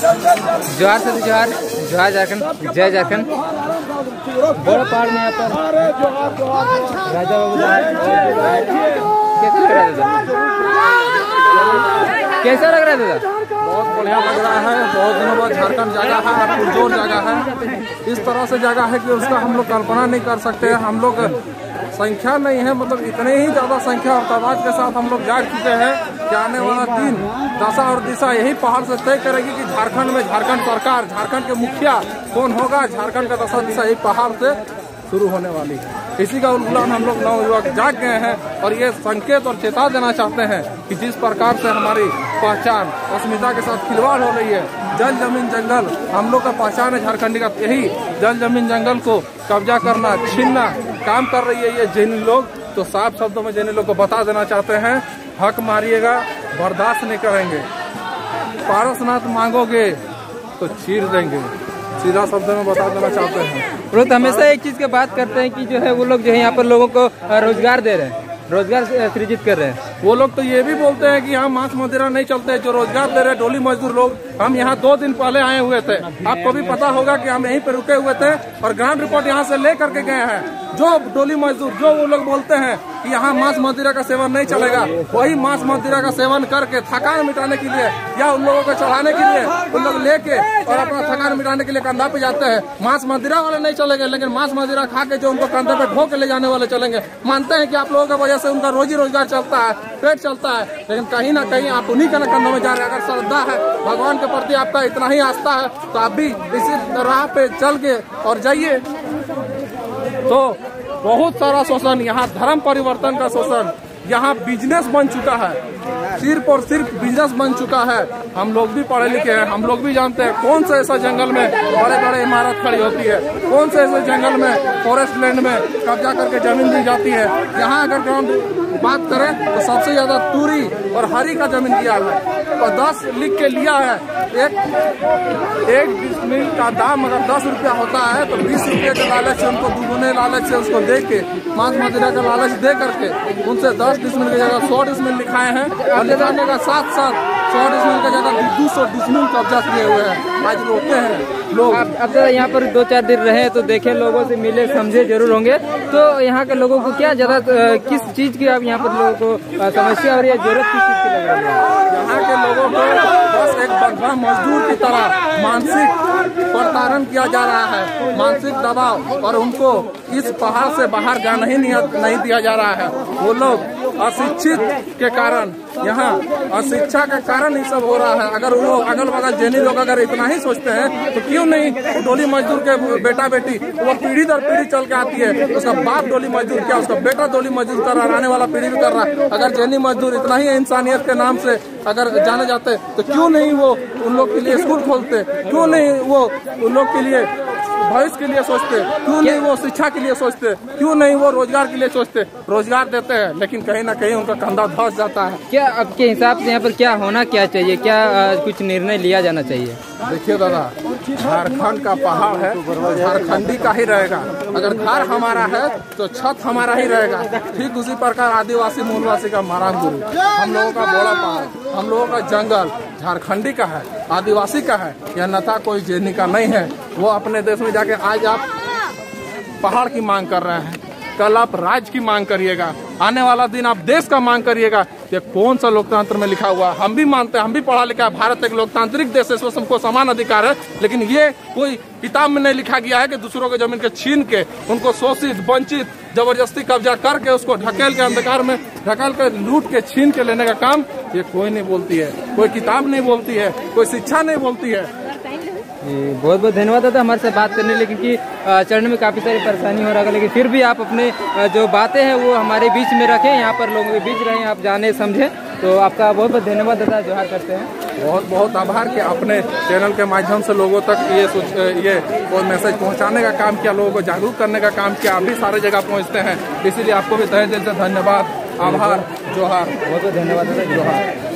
जोहार से जोहार जोहार झारखंड, जय झारखंड। बड़ा पहाड़ में पर राजा बाबू कैसा लग रहा है दादा? बहुत बढ़िया लग रहा है, बहुत दिनों बाद झारखंड जगह है, और पुरजोर जगह है। इस तरह से जगह है कि उसका हम लोग कल्पना नहीं कर सकते हम लोग संख्या नहीं है मतलब इतने ही ज़्यादा संख्या और तादाद के साथ हम लोग जाग चुके हैं। आने वाला दिन दशा और दिशा यही पहाड़ से तय करेगी कि झारखंड में झारखंड सरकार झारखंड के मुखिया कौन होगा? झारखंड का दशा दिशा यही पहाड़ से शुरू होने वाली है। इसी का उल्लान हम लोग नवयुवक जाग गए हैं और ये संकेत और चेता देना चाहते हैं कि जिस प्रकार से हमारी पहचान अस्मिता के साथ खिलवाड़ हो रही है जल ज़मीन जंगल हम लोग का पहचान है झारखंडी का यही जल ज़मीन जंगल को कब्जा करना छीनना काम कर रही है ये जिन लोग तो साफ़ शब्दों में जैन लोग को बता देना चाहते हैं हक मारिएगा बर्दाश्त नहीं करेंगे। पारसनाथ मांगोगे तो चीर देंगे। सीधा शब्द में बता देना चाहते हैं। रोहित हमेशा एक चीज़ की बात करते हैं कि जो है वो लोग जो है यहाँ पर लोगों को रोज़गार दे रहे हैं रोज़गार सृजित कर रहे हैं। वो लोग तो ये भी बोलते हैं कि यहाँ मांस मदिरा नहीं चलते जो रोज़गार दे रहे डोली मजदूर लोग हम यहाँ दो दिन पहले आए हुए थे। आपको भी पता होगा कि हम यहीं पे रुके हुए थे और ग्राउंड रिपोर्ट यहाँ से ले करके गए हैं। जो डोली मजदूर, जो वो लोग बोलते हैं कि यहाँ मांस मदिरा का सेवन नहीं चलेगा, वही मांस मदिरा का सेवन करके थकान मिटाने के लिए या उन लोगों को चढ़ाने के लिए उन लोग लेके और अपना थकान मिटाने के लिए कंधा पे जाते हैं। मांस मदिरा वाले नहीं चलेंगे, लेकिन मांस मदिरा खा के जो उनको कंधे पे ढो के ले जाने वाले चलेंगे। मानते हैं कि आप लोगों की वजह से उनका रोजी रोज़गार चलता है, पेट चलता है, लेकिन कहीं ना कहीं आप उन्हीं के कंधों में जा रहे हैं। अगर श्रद्धा है, भगवान के प्रति आपका इतना ही आस्था है तो आप भी इसी राह पे चल के और जाइए। तो बहुत सारा शोषण यहाँ धर्म परिवर्तन का शोषण यहाँ बिज़नेस बन चुका है। सिर्फ़ और सिर्फ़ बिज़नेस बन चुका है। हम लोग भी पढ़े लिखे हैं। हम लोग भी जानते हैं कौन सा ऐसा जंगल में बड़े बड़े इमारत खड़ी होती है। कौन से ऐसे जंगल में फॉरेस्ट लैंड में कब्जा करके ज़मीन दी जाती है। यहाँ अगर ग्राउंड बात करें तो सबसे ज़्यादा तूरी और हरी का ज़मीन दिया है। और दस लिख के लिया है। एक एक डिसमिल का दाम अगर दस रुपया होता है तो बीस रुपये के लालच से उनको दुगुने लालच से उसको दे के मांस मदिरा का लालच दे करके उनसे दस डिसमिल की जगह सौ डिसमिल लिखाए हैं। ले जाने का साथ साथ सौ डिसमिल का जगह दो सौ डिसमिल कब्जा किए हुए हैं। आज रोकते हैं लोग। अब जरा यहाँ पर दो चार दिन रहे तो देखे लोगों से मिले समझे ज़रूर होंगे। तो यहाँ के लोगों को क्या ज़्यादा किस चीज़ की अब यहाँ पर लोगों को समस्या और या ज़रूरत किस चीज़ की लग रही है? यहाँ के लोगों को बस एक बंधा मजदूर की तरह मानसिक प्रताड़न किया जा रहा है। मानसिक दबाव और उनको इस पहाड़ से बाहर जाना ही नहीं दिया जा रहा है। वो लोग अशिक्षित के कारण, यहाँ अशिक्षा के कारण ही सब हो रहा है। अगर वो अगल बगल जैनी लोग अगर इतना ही सोचते हैं तो क्यों नहीं डोली मजदूर के बेटा बेटी वो पीढ़ी दर पीढ़ी चल के आती है। उसका बाप डोली मजदूर, क्या उसका बेटा डोली मजदूर कर रहा है आने वाला पीढ़ी भी कर रहा है? अगर जैनी मजदूर इतना ही इंसानियत के नाम से अगर जाने जाते तो क्यों नहीं वो उन लोग के लिए स्कूल खोलते? क्यों नहीं वो उन लोग के लिए भविष्य के लिए सोचते क्यों नहीं वो शिक्षा के लिए सोचते क्यों नहीं वो रोज़गार के लिए सोचते? रोज़गार देते हैं लेकिन कहीं ना कहीं उनका कंधा धस जाता है। क्या आपके हिसाब से यहाँ पर क्या होना क्या चाहिए? क्या कुछ निर्णय लिया जाना चाहिए? देखिए दादा झारखंड का पहाड़ है झारखंडी का ही रहेगा। अगर घर हमारा है तो छत हमारा ही रहेगा। ठीक उसी प्रकार आदिवासी मूलवासी का माराम गुरु। हम लोगों का बड़ा पहाड़ हम लोगों का जंगल झारखंडी का है, आदिवासी का है यह नथा कोई जेनी का नहीं है, वो अपने देश में जाके आज आप पहाड़ की मांग कर रहे हैं। कल आप राज्य की मांग करिएगा, आने वाला दिन आप देश का मांग करिएगा। ये कौन सा लोकतंत्र में लिखा हुआ हम भी मानते हैं, हम भी पढ़ा लिखा है, भारत एक लोकतांत्रिक देश है, इसमें सबको समान अधिकार है। लेकिन ये कोई किताब में नहीं लिखा गया है कि दूसरों के ज़मीन के छीन के उनको शोषित, वंचित ज़बरदस्ती कब्जा करके उसको ढकेल के अंधकार में, ढकेल कर लूट के, छीन के लेने का काम, ये कोई नहीं बोलती है। कोई किताब नहीं बोलती है, कोई शिक्षा नहीं बोलती है। बहुत बहुत धन्यवाद दादा हमारे साथ बात करने लेकिन कि चरण में काफ़ी सारी परेशानी हो रहा है लेकिन फिर भी आप अपने जो बातें हैं, वो हमारे बीच में रखें, यहाँ पर लोगों के बीच रहें आप जाने समझें। तो आपका बहुत बहुत धन्यवाद दादा, जोहार करते हैं। बहुत बहुत आभार कि आपने चैनल के माध्यम से लोगों तक ये ये और मैसेज पहुँचाने का काम किया, लोगों को जागरूक करने का काम किया। आप भी सारे जगह पहुँचते हैं। इसीलिए आपको भी तहे दिल से धन्यवाद। आभार, जोहार। बहुत बहुत धन्यवाद जोहार।